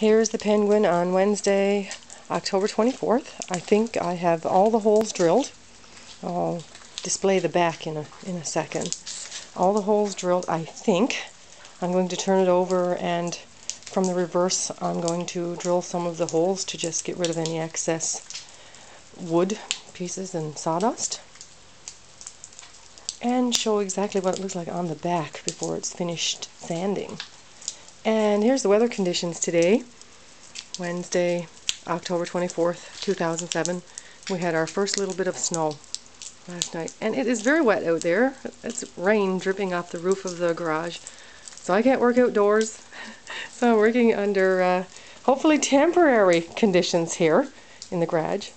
Here's the penguin on Wednesday, October 24th. I think I have all the holes drilled. I'll display the back in a, in a second. All the holes drilled, I think. I'm going to turn it over and from the reverse I'm going to drill some of the holes to just get rid of any excess wood pieces and sawdust and show exactly what it looks like on the back before it's finished sanding. And here's the weather conditions today, Wednesday, October 24th, 2007. We had our first little bit of snow last night. And it is very wet out there. It's rain dripping off the roof of the garage. So I can't work outdoors. So I'm working under uh, hopefully temporary conditions here in the garage.